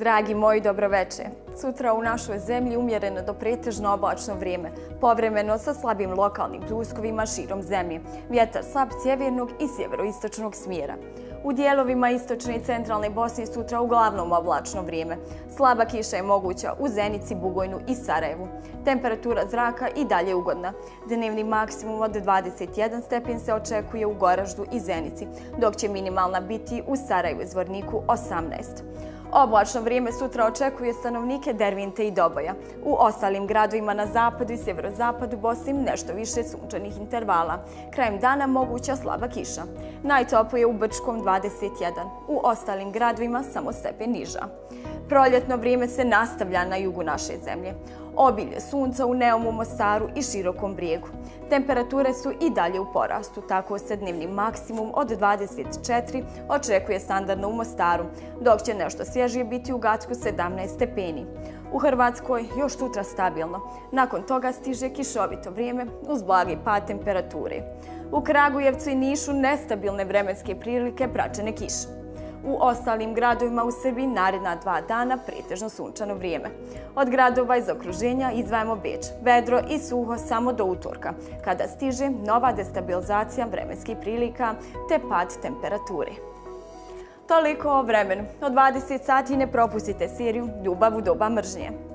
Dragi moji, dobroveče. Sutra u našoj zemlji umjereno do pretežno oblačno vrijeme, povremeno sa slabim lokalnim pljuskovima širom zemlje. Vjetar slab sjevernog i sjeveroistočnog smjera. U dijelovima istočne i centralne Bosne sutra uglavnom oblačno vrijeme. Slaba kiša je moguća u Zenici, Bugojnu i Sarajevu. Temperatura zraka i dalje ugodna. Dnevni maksimum od 21 stepen se očekuje u Goraždu i Zenici, dok će minimalna biti u Sarajevu i Zvorniku 18. Oblačno vrijeme sutra očekuje stanovnike Dervinte i Doboja. U ostalim gradovima na zapadu i sjeverozapadu Bosnim nešto više sunčanih intervala. Krajem dana moguća slaba kiša. Najtopo je u Brčkom 21, u ostalim gradovima samo stepen niža. Proljetno vrijeme se nastavlja na jugu naše zemlje. Obilje sunca u Neomu, Mostaru i širokom brijegu. Temperature su i dalje u porastu, tako se dnevni maksimum od 24 očekuje standardno u Mostaru, dok će nešto svježije biti u Gacku 17 stepeni. U Hrvatskoj još sutra stabilno. Nakon toga stiže kišovito vrijeme uz blagi pad temperature. U Kragujevcu i Nišu nestabilne vremenske prilike praćene kiše. U ostalim gradovima u Srbiji naredna dva dana pretežno sunčano vrijeme. Od gradova iz okruženja izvajamo Beč, vedro i suho samo do utorka, kada stiže nova destabilizacija vremenskih prilika te pad temperature. Toliko o vremenu. Od 20 sati ne propustite seriju Ljubav u doba mržnje.